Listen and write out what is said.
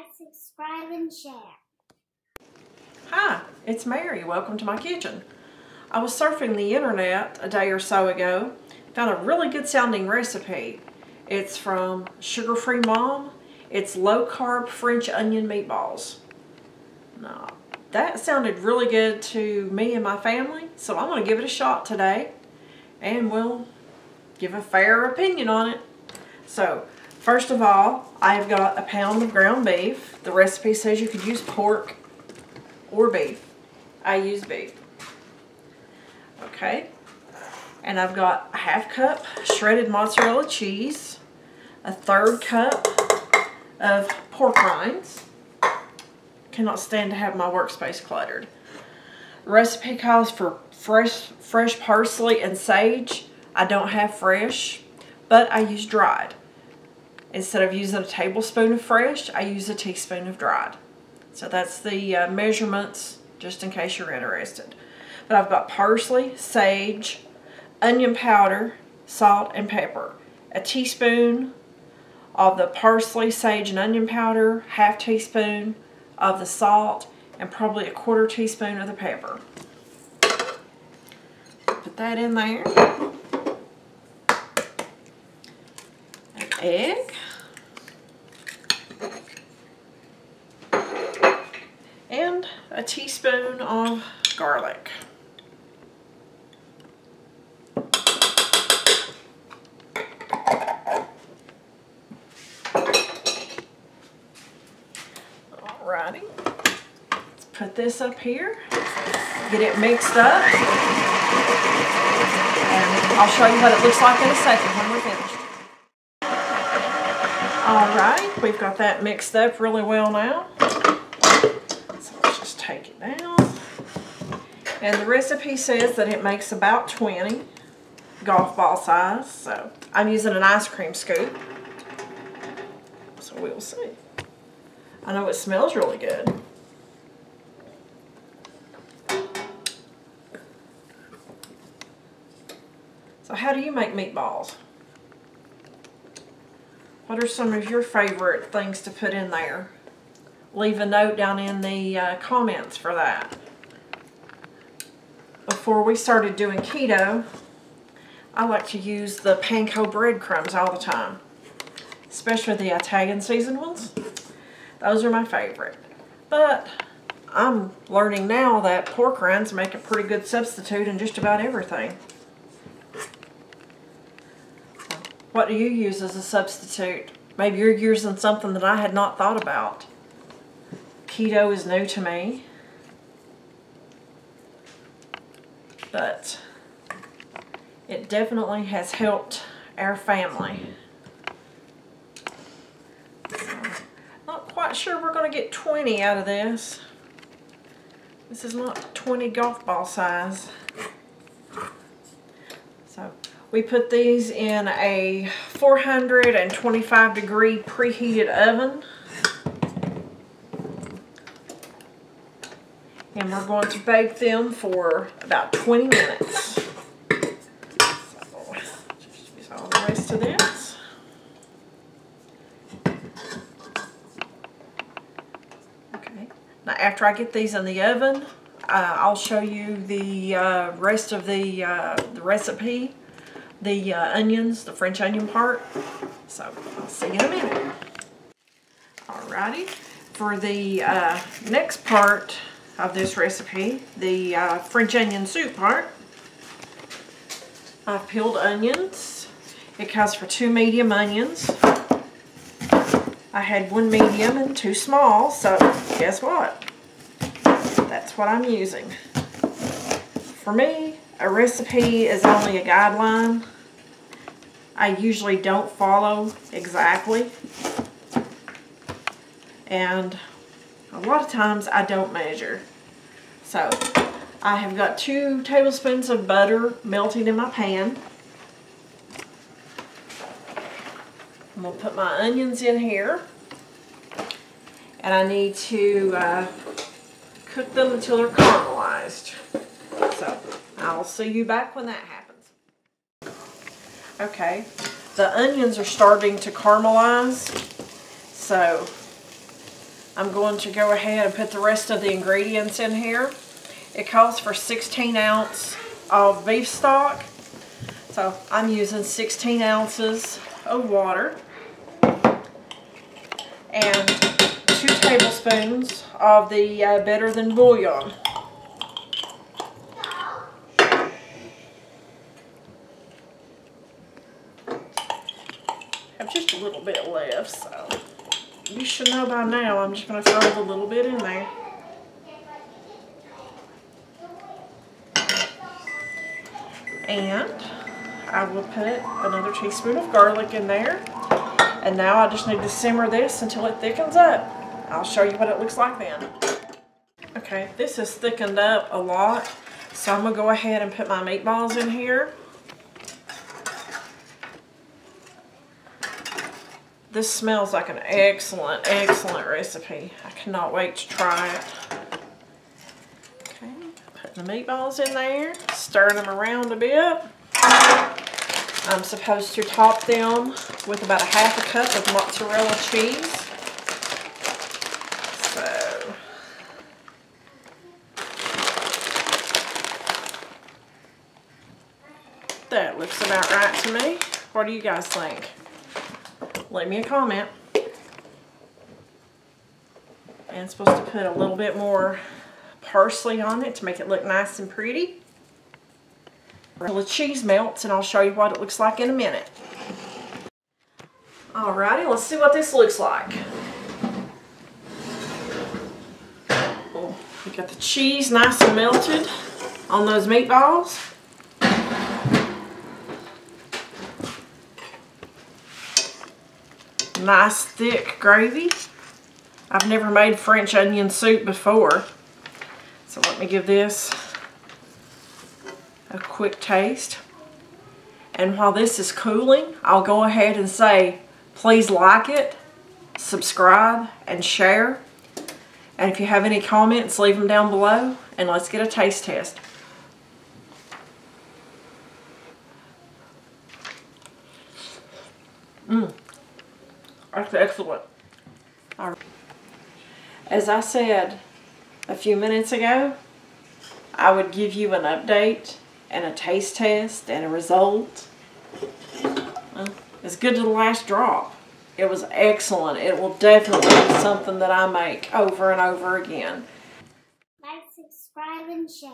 like, subscribe, and share. Hi, it's Mary. Welcome to my kitchen. I was surfing the internet a day or so ago, found a really good sounding recipe. It's from Sugar Free Mom. It's low carb French onion meatballs. Now, that sounded really good to me and my family, so I'm going to give it a shot today and we'll give a fair opinion on it. So, first of all, I've got a pound of ground beef. The recipe says you could use pork or beef. I use beef. Okay. And I've got a half cup shredded mozzarella cheese, a third cup of pork rinds. Cannot stand to have my workspace cluttered. Recipe calls for fresh, fresh parsley and sage. I don't have fresh, but I use dried. Instead of using a tablespoon of fresh, I use a teaspoon of dried. So that's the uh, measurements, just in case you're interested. But I've got parsley, sage, onion powder, salt, and pepper. A teaspoon of the parsley, sage, and onion powder, half teaspoon of the salt, and probably a quarter teaspoon of the pepper. Put that in there. An egg. And a teaspoon of garlic. Alrighty. Let's put this up here. Get it mixed up. And I'll show you what it looks like in a second when we're finished. Alright, we've got that mixed up really well now. Take it down. And the recipe says that it makes about 20 golf ball size. So I'm using an ice cream scoop. So we'll see. I know it smells really good. So how do you make meatballs? What are some of your favorite things to put in there? Leave a note down in the uh, comments for that. Before we started doing keto, I like to use the panko breadcrumbs all the time. Especially the Italian seasoned ones. Those are my favorite. But I'm learning now that pork rinds make a pretty good substitute in just about everything. What do you use as a substitute? Maybe you're using something that I had not thought about. Keto is new to me. But it definitely has helped our family. Not quite sure we're going to get 20 out of this. This is not 20 golf ball size. So we put these in a 425 degree preheated oven. And we're going to bake them for about 20 minutes. Okay. Now after I get these in the oven, uh, I'll show you the uh, rest of the, uh, the recipe the uh, onions, the French onion part. So I'll see you in a minute. Alrighty, for the uh, next part of this recipe, the uh, French onion soup part, I've peeled onions. It calls for two medium onions. I had one medium and two small, so guess what? That's what I'm using. For me, a recipe is only a guideline. I usually don't follow exactly. And a lot of times I don't measure. So I have got two tablespoons of butter melting in my pan. I'm going to put my onions in here. And I need to uh, cook them until they're caramelized. So I'll see you back when that happens. Okay, the onions are starting to caramelize. So I'm going to go ahead and put the rest of the ingredients in here. It calls for 16 ounce of beef stock. So I'm using 16 ounces of water and two tablespoons of the uh, Better Than Bouillon. have just a little bit left, so you should know by now I'm just going to throw a little bit in there. And I will put another teaspoon of garlic in there. And now I just need to simmer this until it thickens up. I'll show you what it looks like then. Okay, this has thickened up a lot. So I'm to go ahead and put my meatballs in here. This smells like an excellent, excellent recipe. I cannot wait to try it. Okay, putting the meatballs in there, stirring them around a bit. I'm supposed to top them with about a half a cup of mozzarella cheese. So, that looks about right to me. What do you guys think? Leave me a comment. And supposed to put a little bit more parsley on it to make it look nice and pretty. Until the cheese melts and I'll show you what it looks like in a minute. Alrighty, let's see what this looks like. Oh, we got the cheese nice and melted on those meatballs. Nice thick gravy. I've never made French onion soup before. So let me give this a quick taste. And while this is cooling, I'll go ahead and say, please like it, subscribe, and share. And if you have any comments, leave them down below, and let's get a taste test. Mmm. That's excellent. As I said a few minutes ago, I would give you an update and a taste test and a result. Well, it's good to the last drop. It was excellent. It will definitely be something that I make over and over again. Like, subscribe, and share.